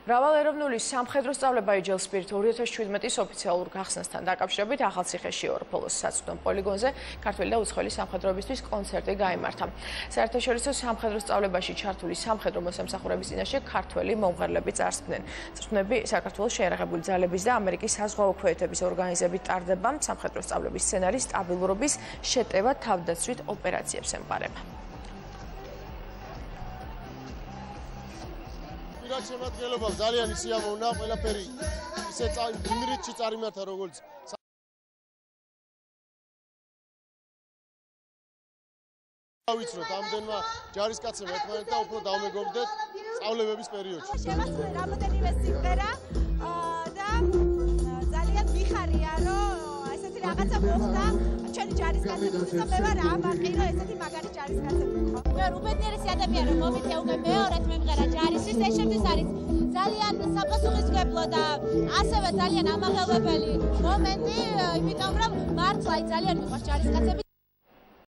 მრავალეროვნული სამხედრო სწავლება იჯელსპირით 2017-ის ოფიციალურ გახსნასთან დაკავშირებით ახალციხეში ორფოლოს საცდომ პოლიგონზე ქართველი და უცხოელი სამხედროებისთვის კონცერტი გაიმართა. საერთაშორისო სამხედრო სწავლებაში ჩართული სამხედრო მოსამსახურების წინაშე ქართველი მომღერლები წარსდგნენ. წვრთნები საქართველოს შეერაღებული ძალების და ამერიკის საზღვაო ქვეითების ორგანიზებით ტარდება სამხედრო სწავლების სცენარის სტაბილურობის შეტევა თავდაცვით ოპერაციებს ემყარება. პირად შემადგენლობამ ძალიან ისიამოვნა ყველაფერი ისე იმრიდში წარიმართა როგორც ავიცნოთ ამდენმა ჯარისკაცებმა ერთმანეთს და უფრო დავმეგობრდეთ სწავლებების პერიოდში. შემასწავლე რამოდენიმე სიმღერა და ძალიან მიხარია რომ ესეთი რაღაცა მოხდა ჩვენი ჯარისკაცებისთვის და მე ვარ ამაყირო ესეთი მაგარი ჯარისკაცები ხო. მე რუბედნიერის ადამიანი რომ მომიწე უკვე მეორედ მემღერა ჯარისის ეს საპასუხისმგებლო და ასევე ძალიან ამაღელვებელი მომენტი იმიტომ რომ მართლა ძალიან მიყვარს ჯარისკაცები